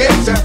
It's a